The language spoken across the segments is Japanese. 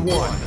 one.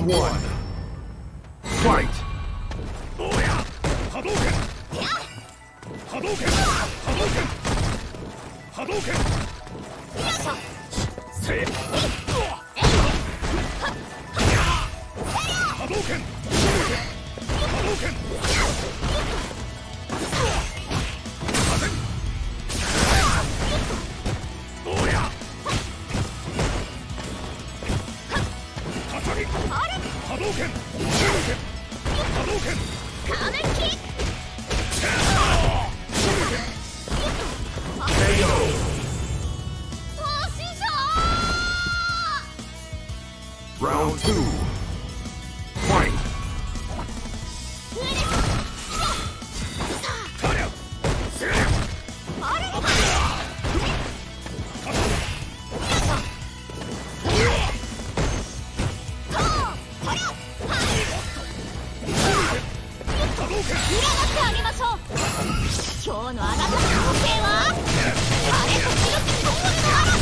One. しょう。今日のあなたの光景は？あれと記録本物のアラ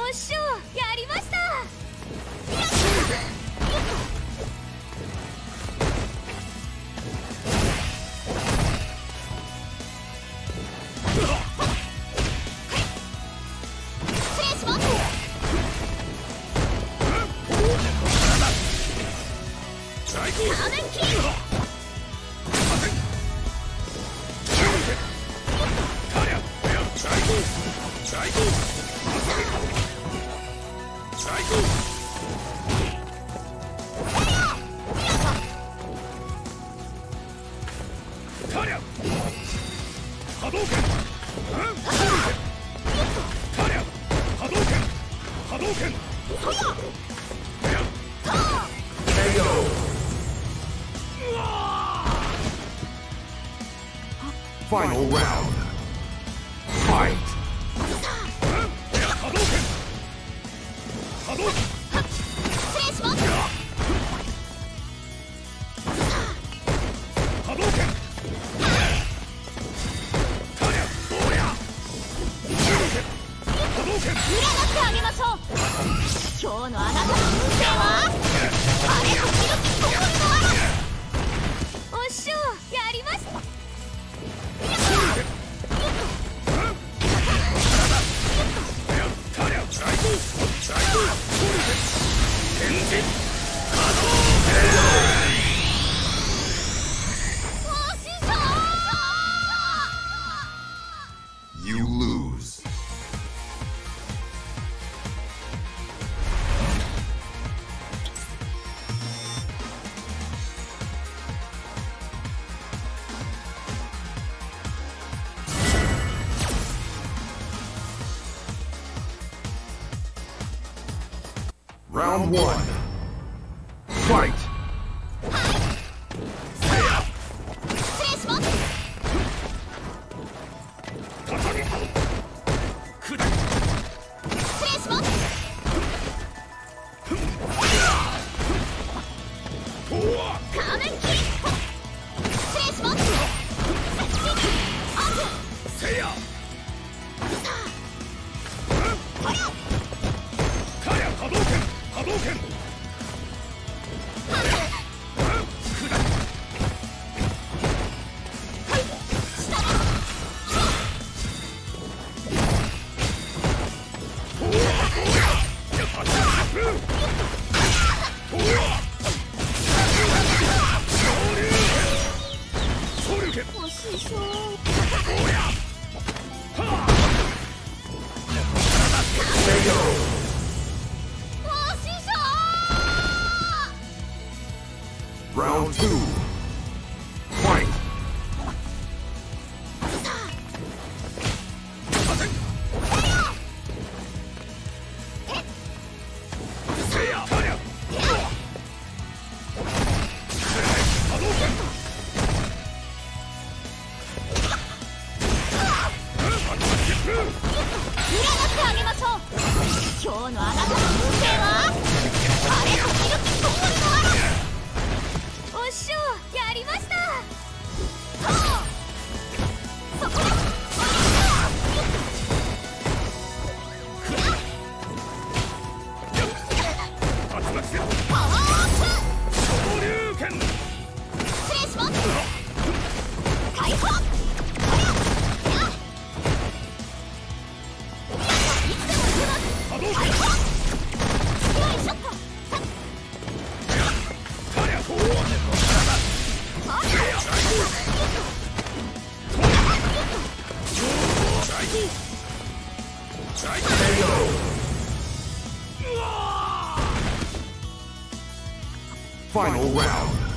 お師匠やりました。Final round. Round one. Fight! Final round.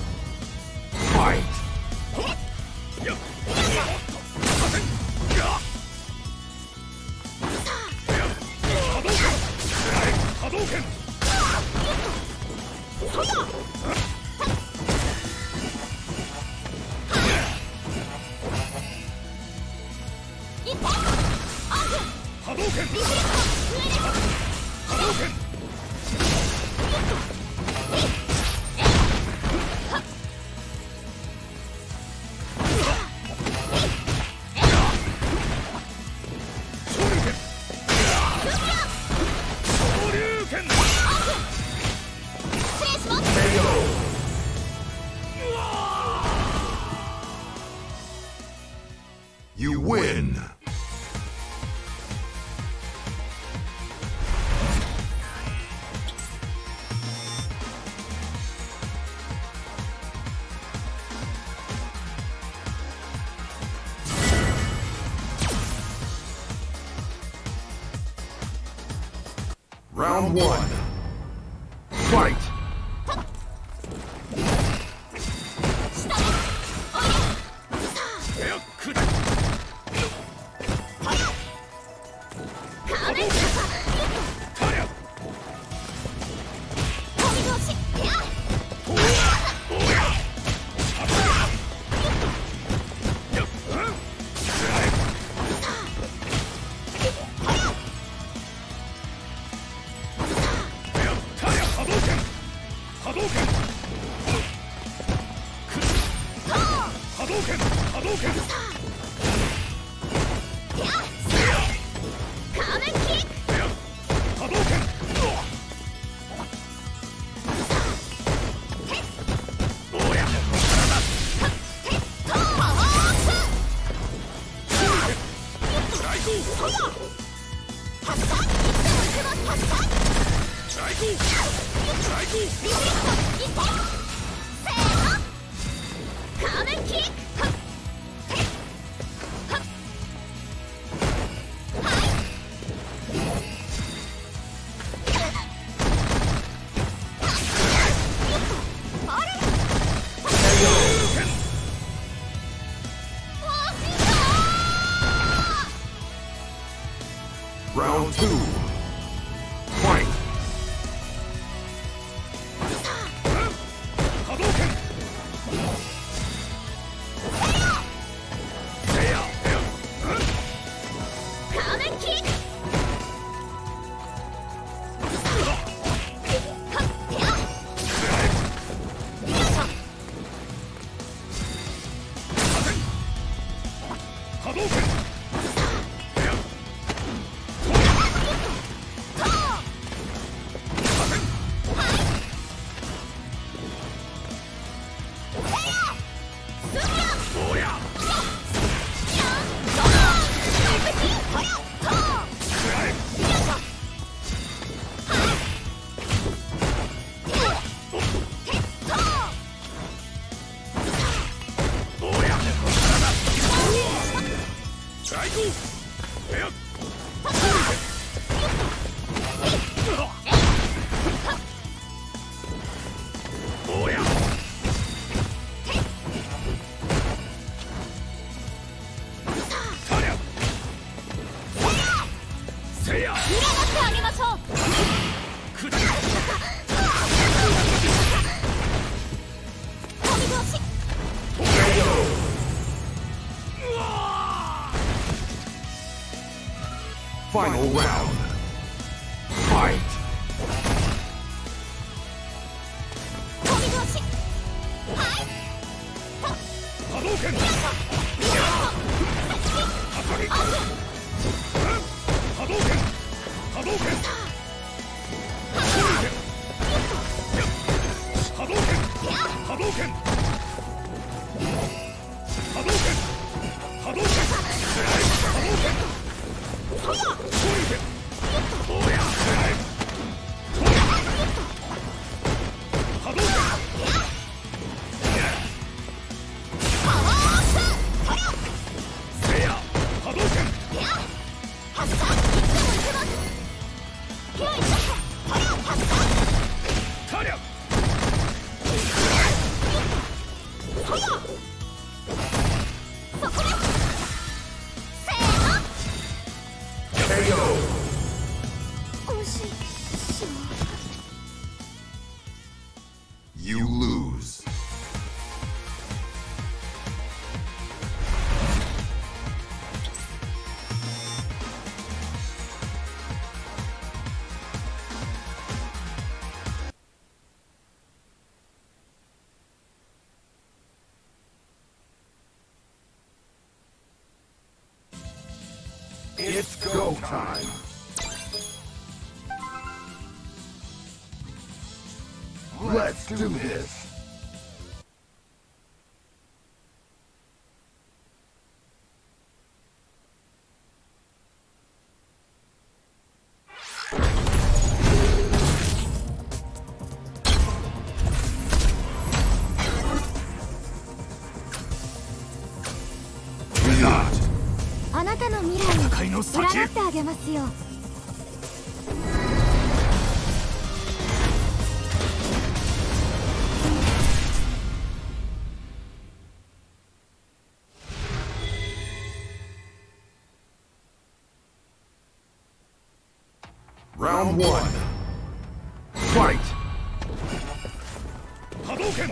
Final round. Fight! 波動拳そやの先占ってあげますよ。波動拳。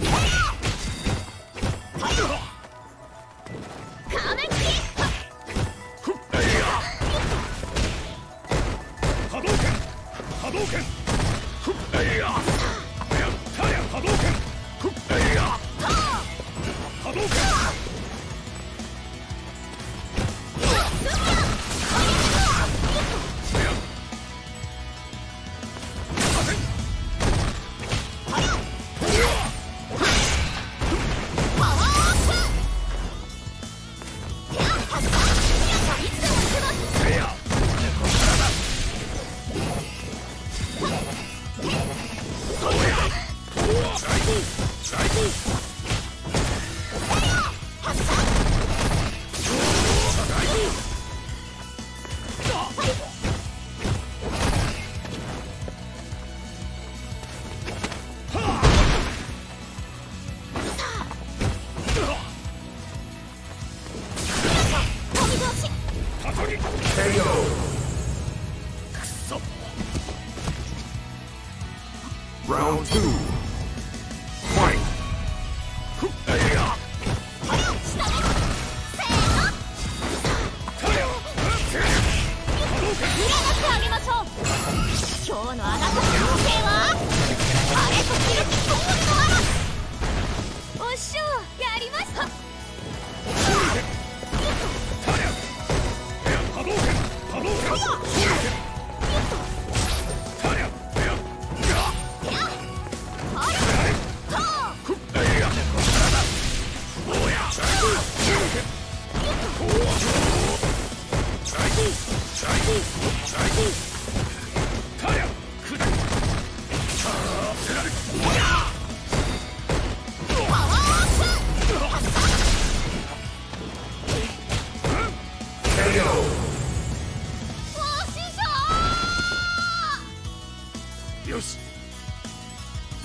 Hadouken!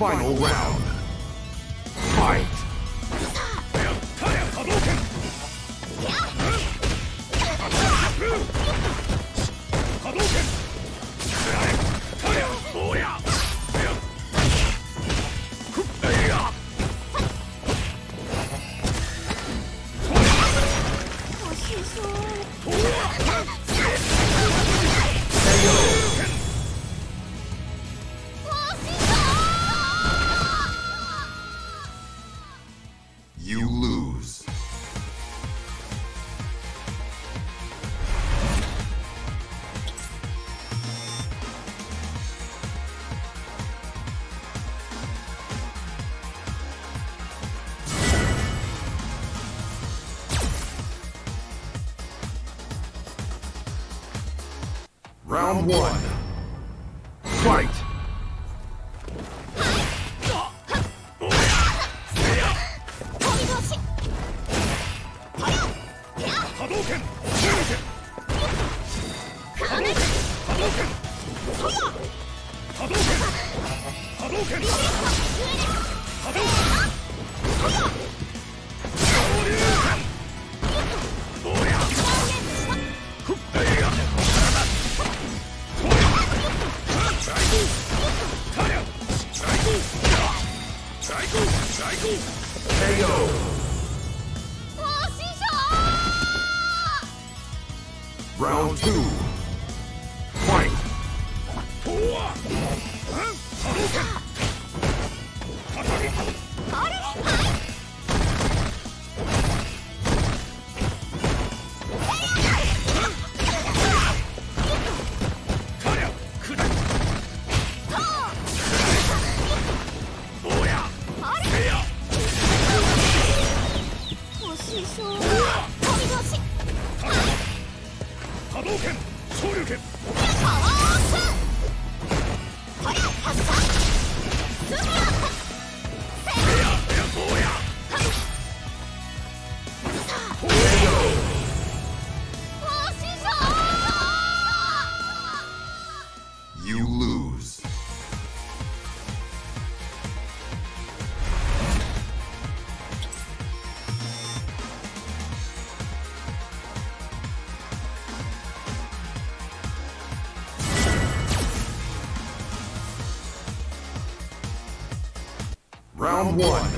Final round. One.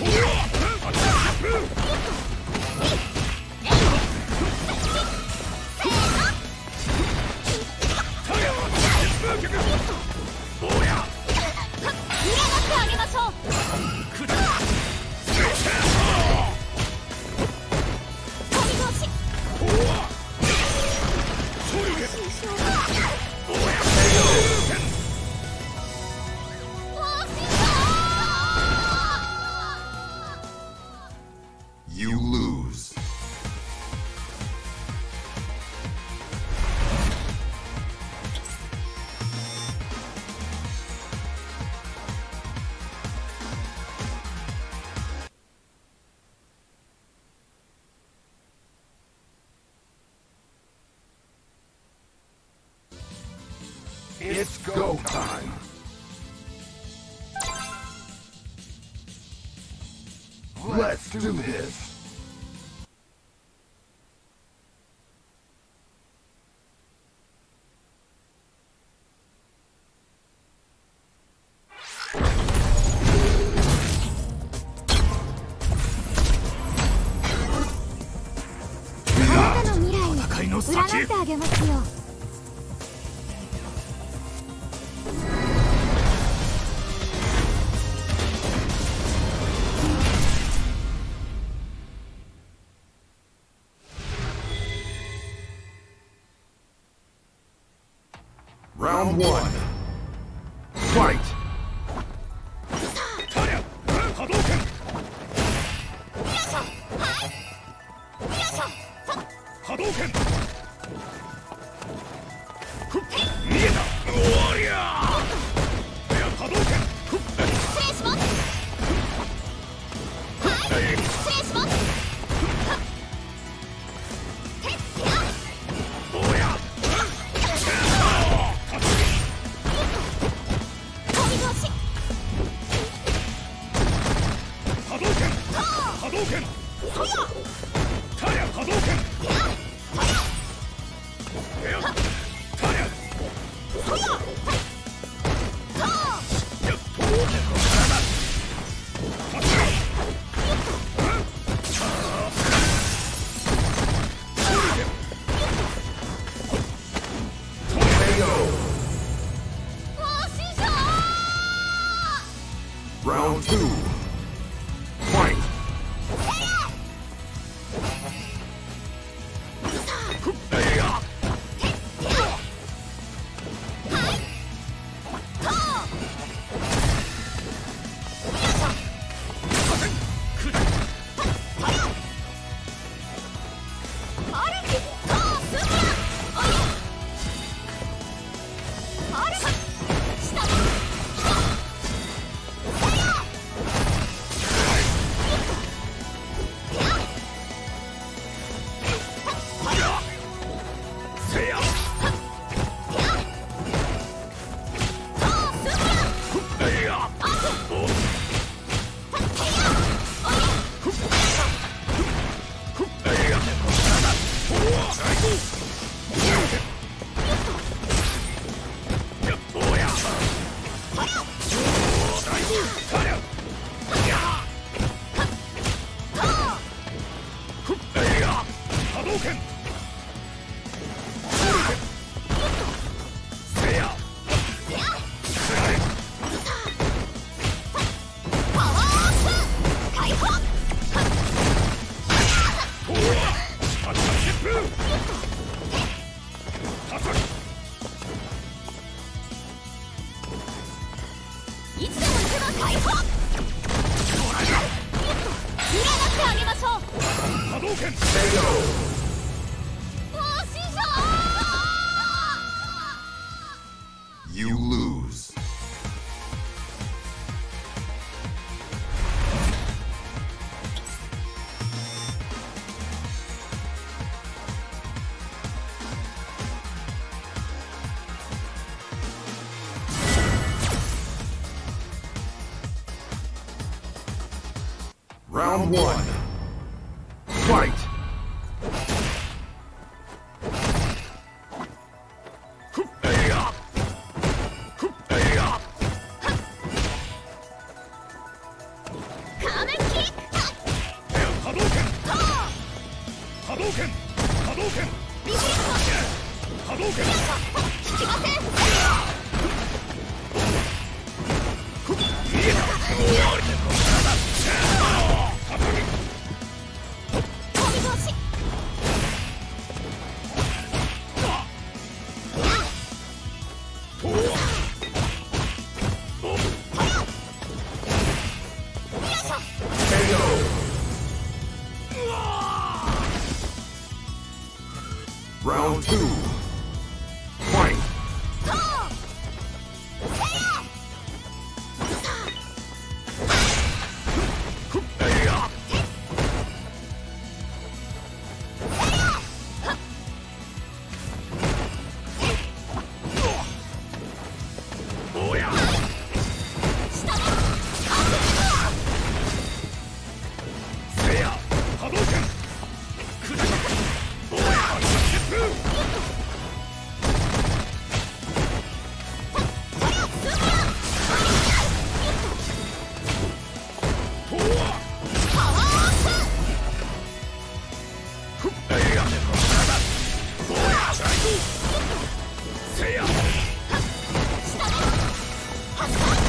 Move! Do this.「あ one. う波動拳 KO. Ah!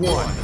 one.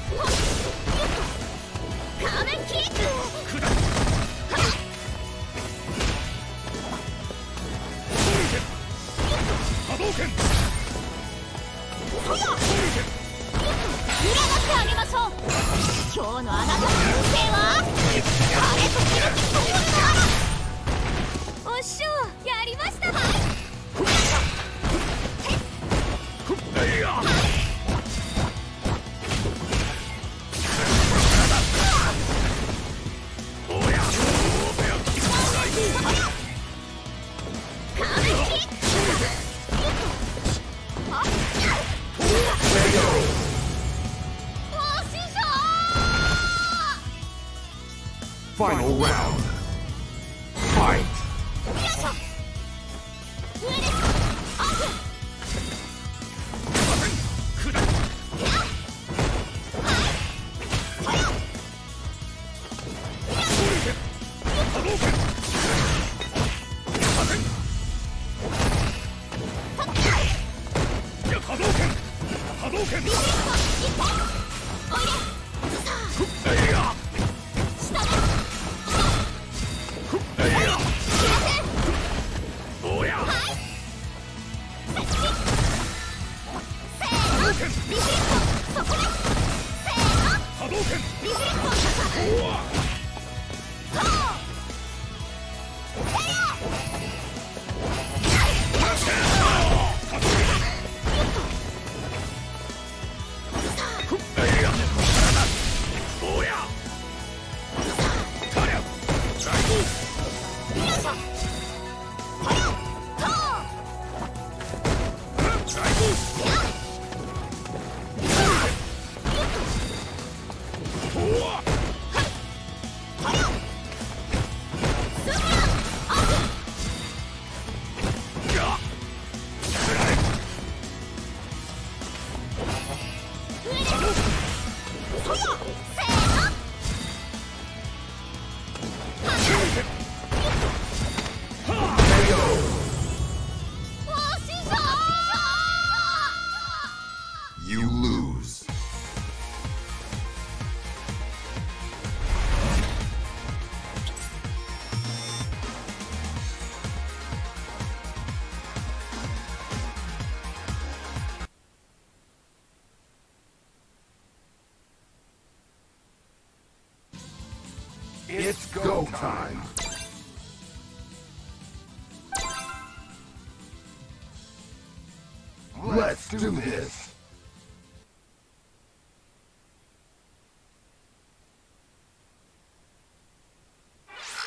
do this.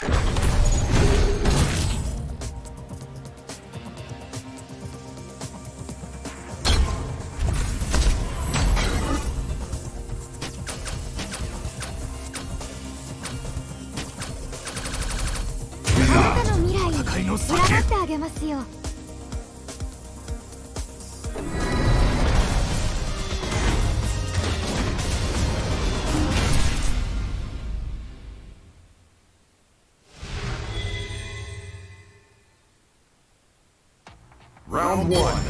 Enough. 占ってあげますよ one.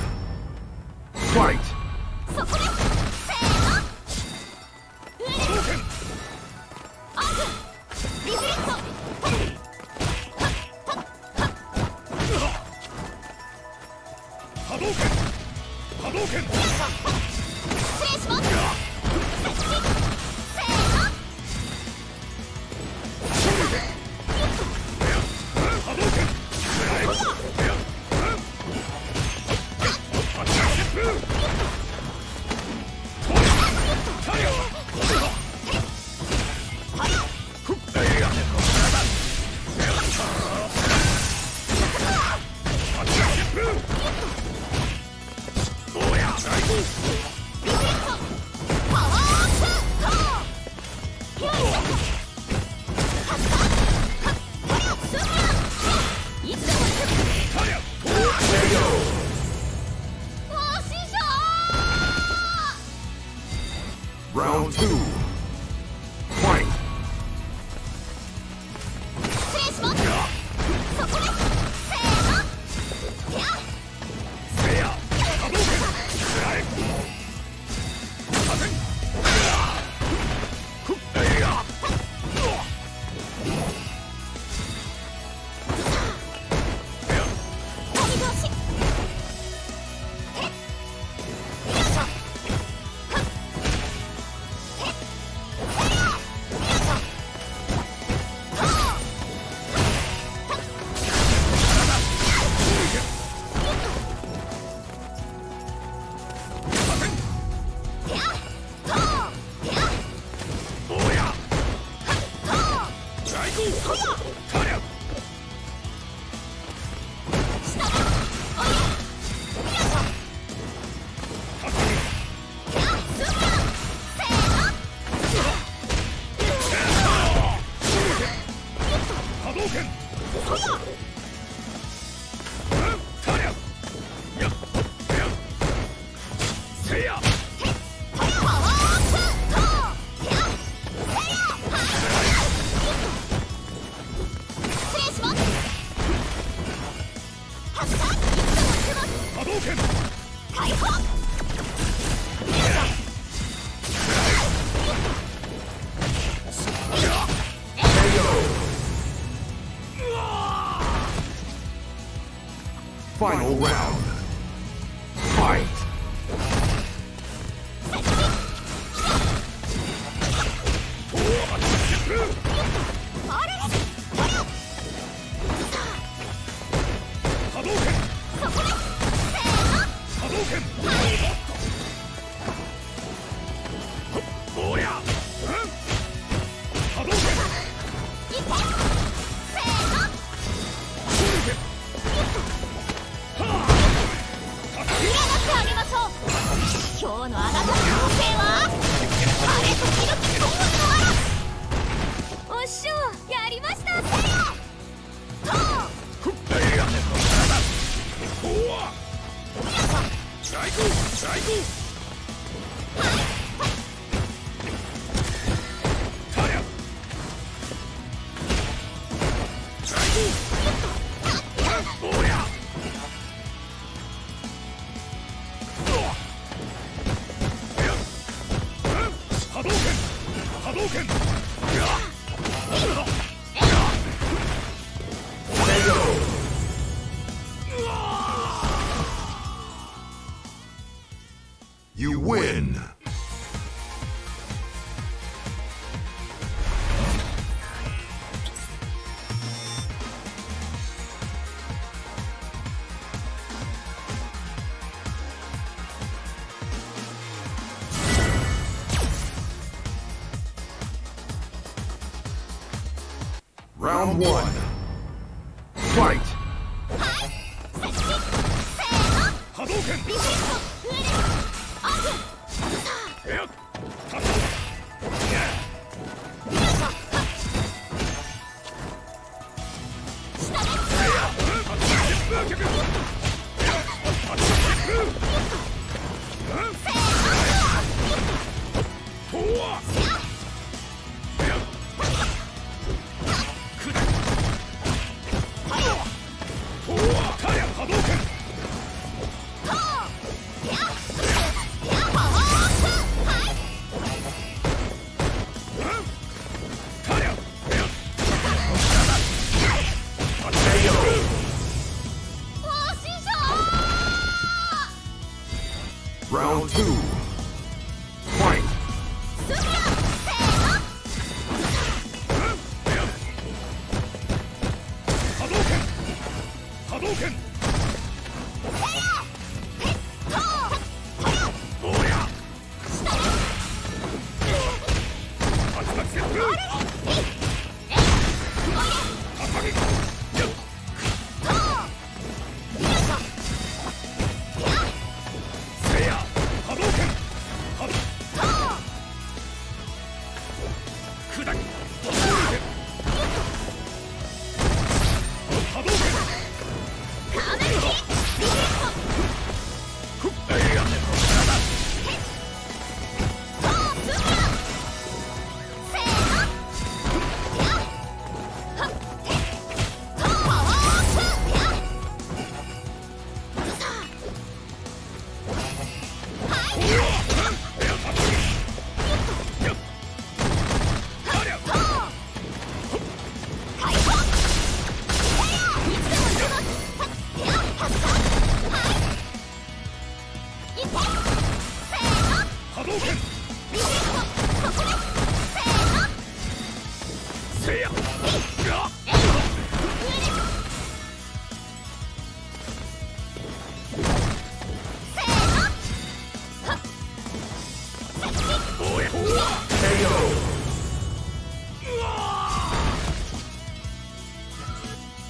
Final round. Don't give me-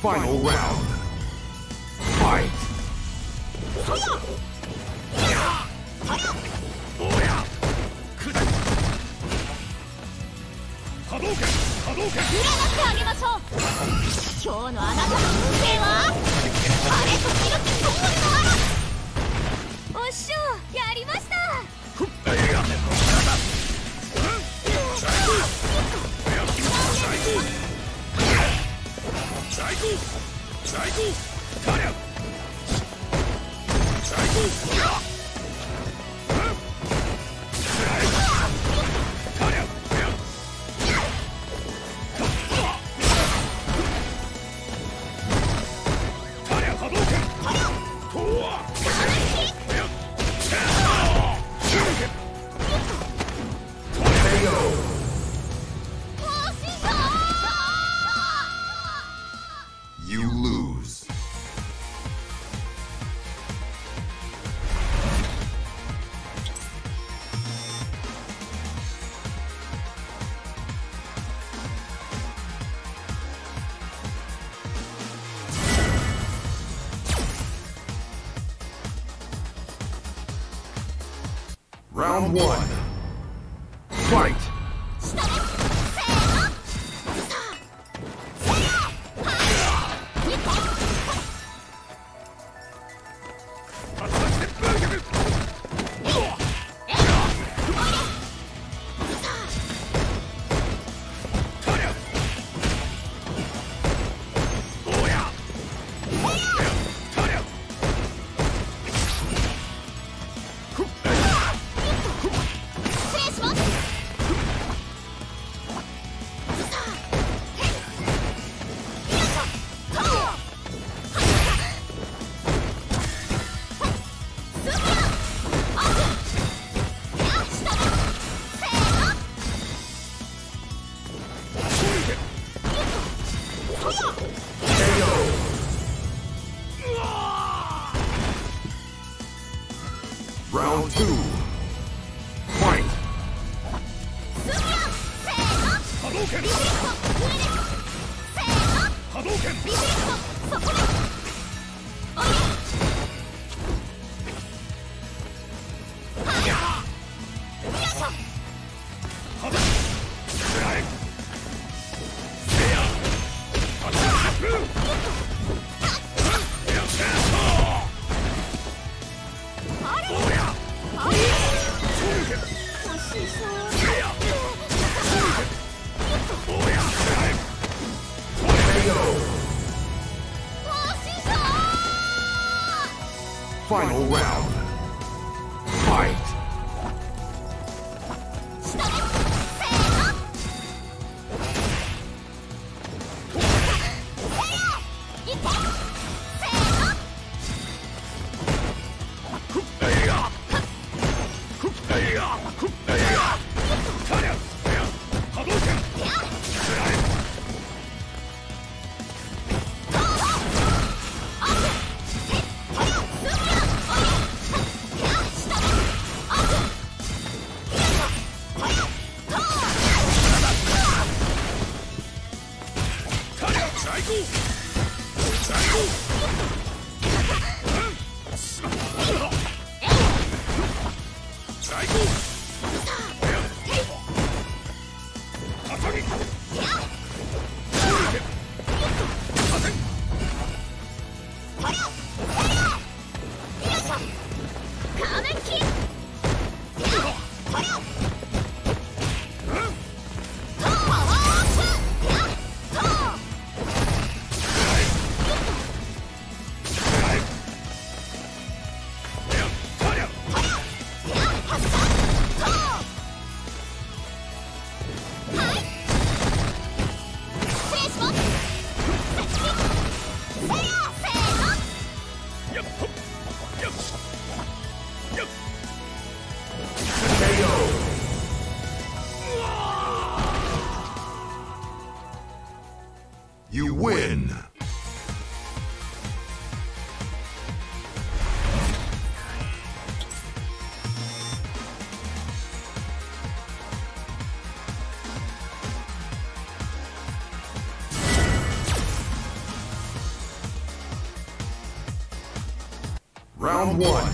Final round. Fight. お最高最高 one.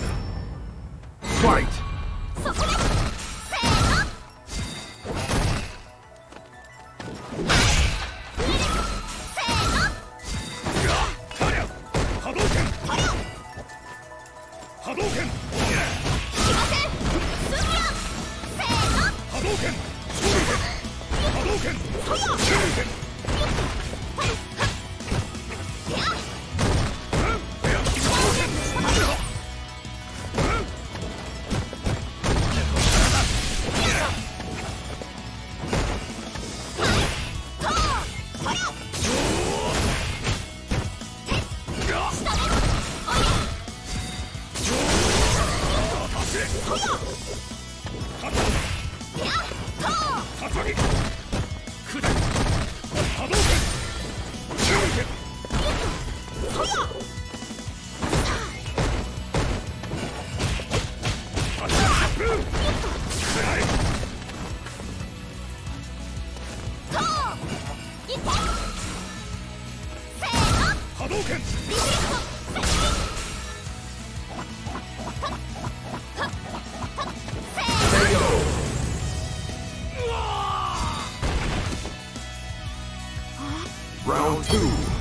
Two.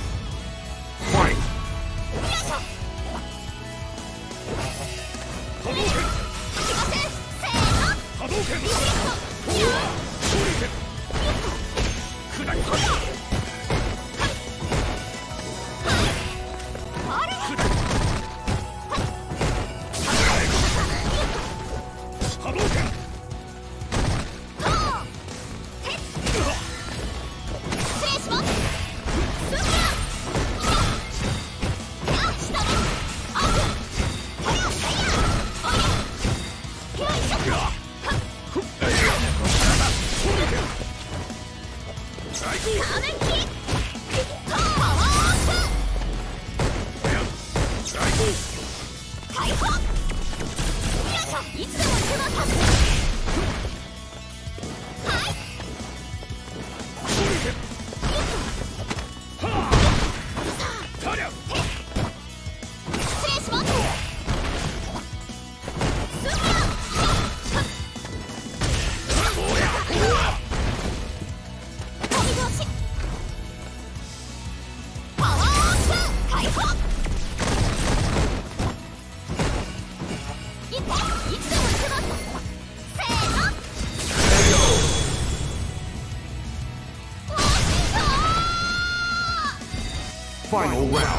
Final round.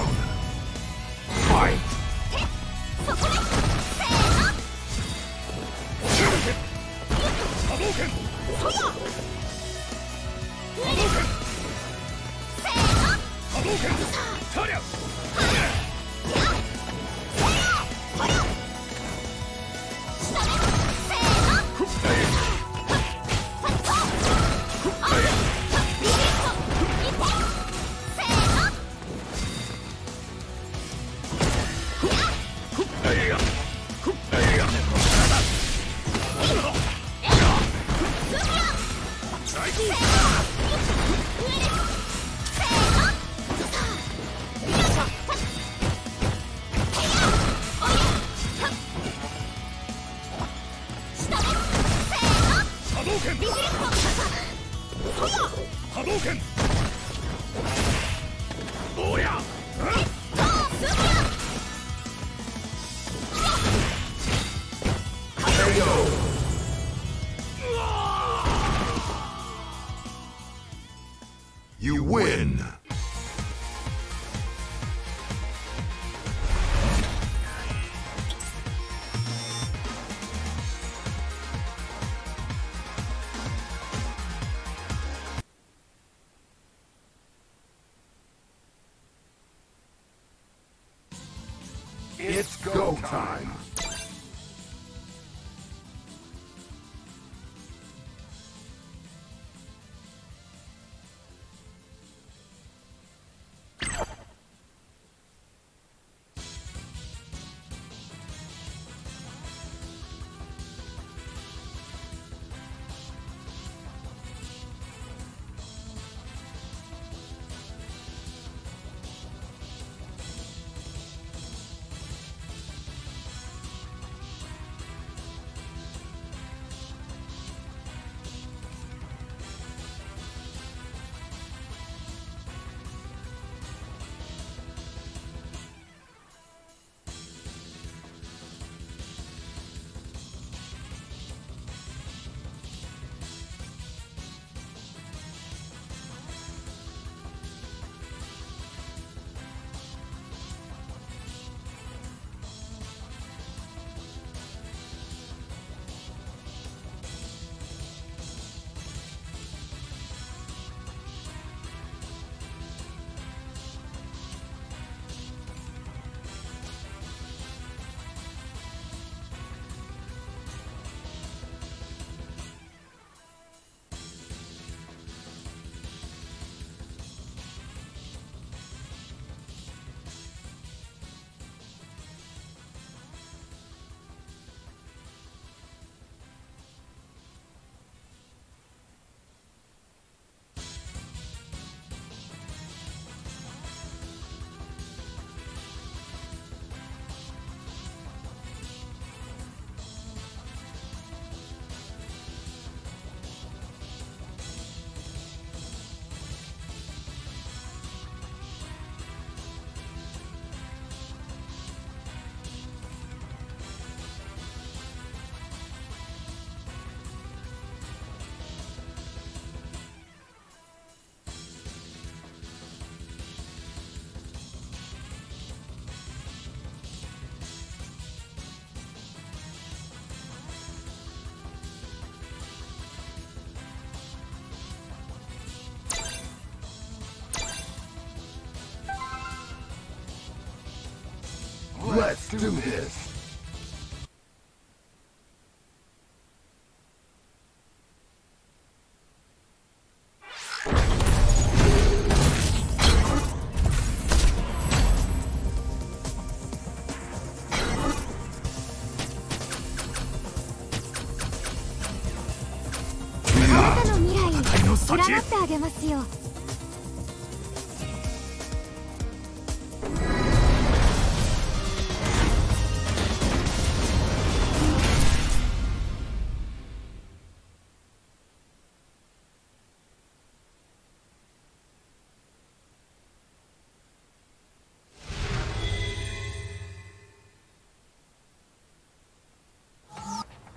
Let's do this.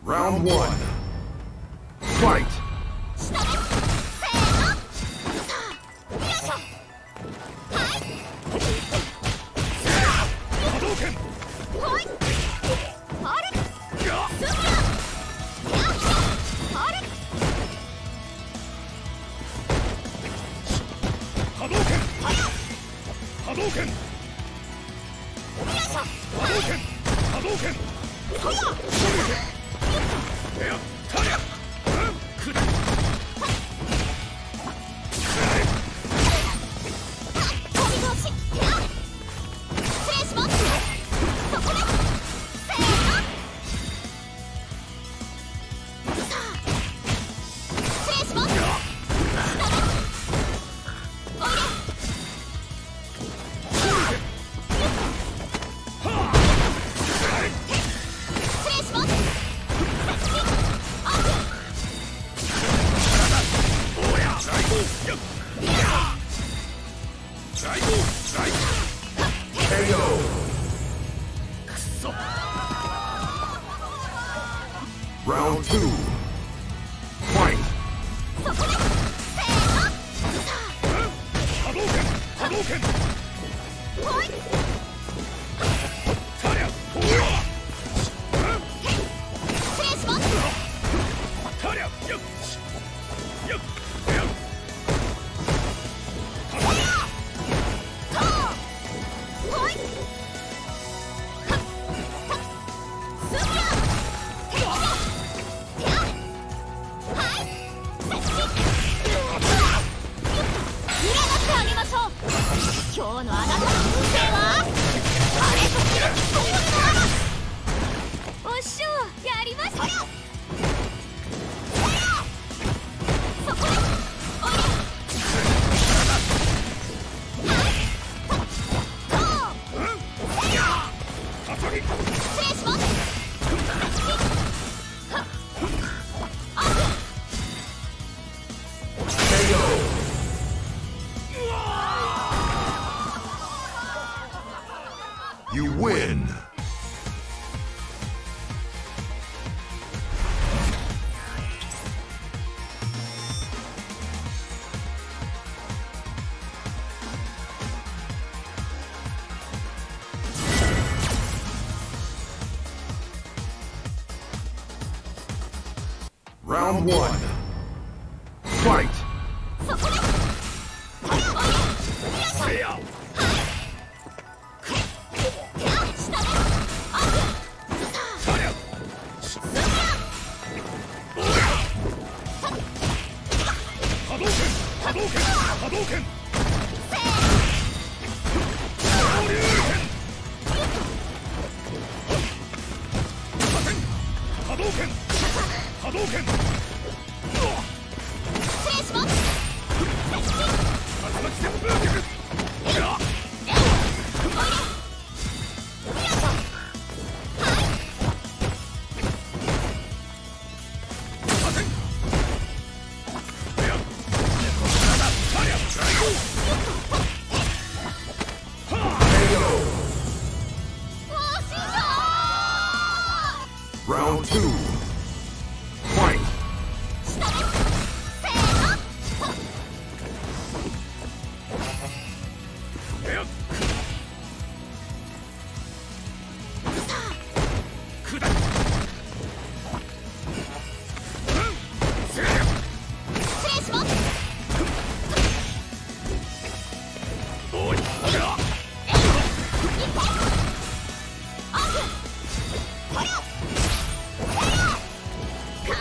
Round one. Fight! 動拳波動 Yeah. One.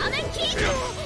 仮面キープ。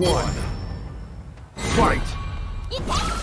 One. Fight!